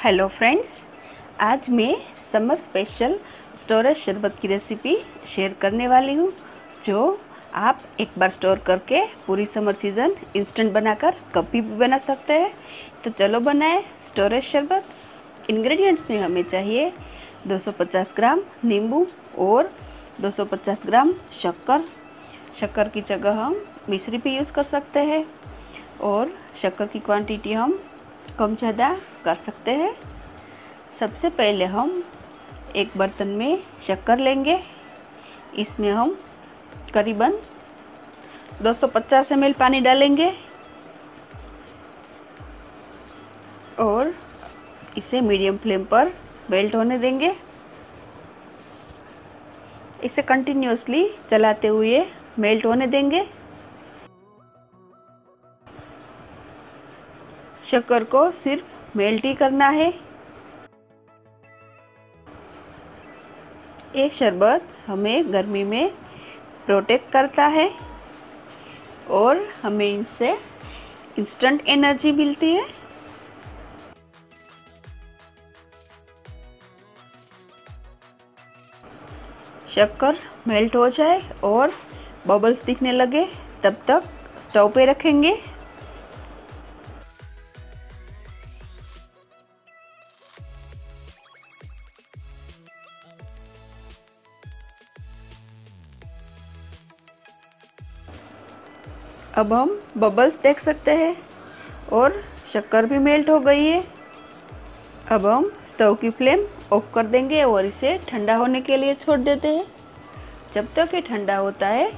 Hello friends आज मैं summer special storage शरबत की रेसिपी शेयर करने वाली हूँ, जो आप एक बार स्टोर करके पूरी समर सीज़न इंस्टेंट बनाकर कभी भी बना सकते हैं। तो चलो बनाएँ स्टोरेज शरबत। इंग्रेडिएंट्स में हमें चाहिए 250 ग्राम नींबू और 250 ग्राम शक्कर। शक्कर की जगह हम मिश्री भी यूज़ कर सकते हैं और शक्कर की क्वांटिटी हम कम ज़्यादा कर सकते हैं। सबसे पहले हम एक बर्तन में शक्कर लेंगे। इसमें हम करीबन 250 ml पानी डालेंगे और इसे मीडियम फ्लेम पर मेल्ट होने देंगे। इसे कंटिन्यूसली चलाते हुए मेल्ट होने देंगे। शक्कर को सिर्फ़ मेल्ट ही करना है। ये शरबत हमें गर्मी में प्रोटेक्ट करता है और हमें इनसे इंस्टेंट एनर्जी मिलती है। शक्कर मेल्ट हो जाए और बबल्स दिखने लगे, तब तक स्टोव पे रखेंगे। अब हम बबल्स देख सकते हैं और शक्कर भी मेल्ट हो गई है। अब हम स्टोव की फ्लेम ऑफ़ कर देंगे और इसे ठंडा होने के लिए छोड़ देते हैं। जब तक ये ठंडा होता है,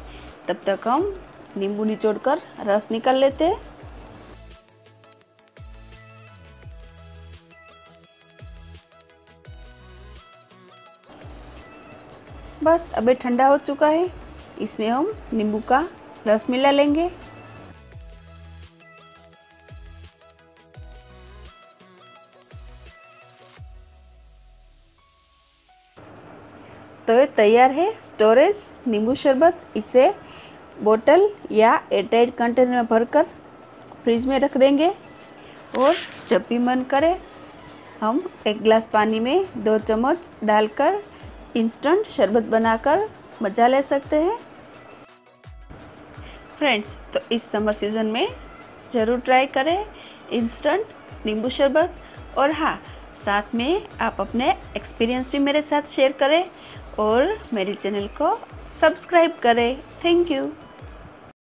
तब तक हम नींबू निचोड़ कर रस निकाल लेते हैं। बस अभी ठंडा हो चुका है। इसमें हम नींबू का रस मिला लेंगे। तो तैयार है। स्टोरेज नींबू शरबत, इसे बोतल या एयरटाइट कंटेनर में भरकर फ्रिज में रख देंगे। और जब भी मन करे, हम एक गिलास पानी में दो चम्मच डालकर इंस्टेंट शरबत बनाकर मज़ा ले सकते हैं। फ्रेंड्स तो इस समर सीज़न में ज़रूर ट्राई करें इंस्टेंट नींबू शरबत। और हाँ साथ में आप अपने एक्सपीरियंस भी मेरे साथ शेयर करें और मेरे चैनल को सब्सक्राइब करें। Thank you